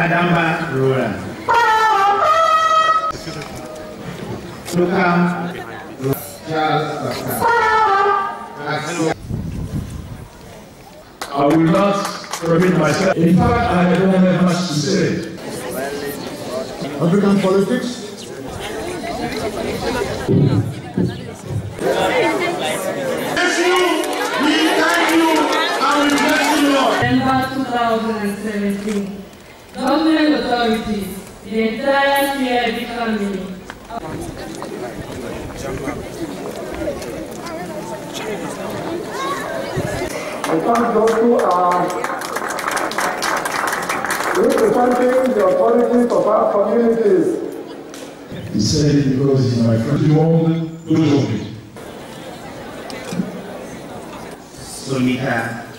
Adamba Roland. Lukam Charles. I will not repeat myself. In fact, I don't have much to say. African politics. Thank you. We thank you. I will bless you, December 2017. Government authorities, the entire CIB family, I thank those uh, who are representing the authorities of our communities. He said it because he's my friend. Du monde d'aujourd'hui. Sonika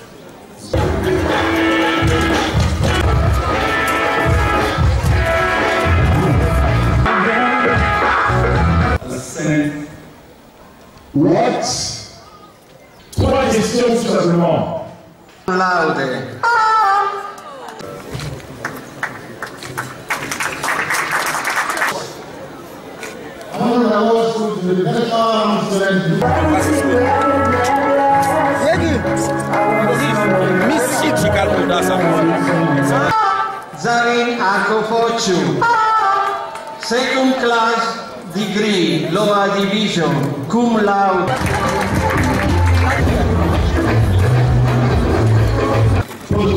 What? Trois questions tout simplement. Loud. Zarin Akofoczu. Second class degree, lower division, cum laude. First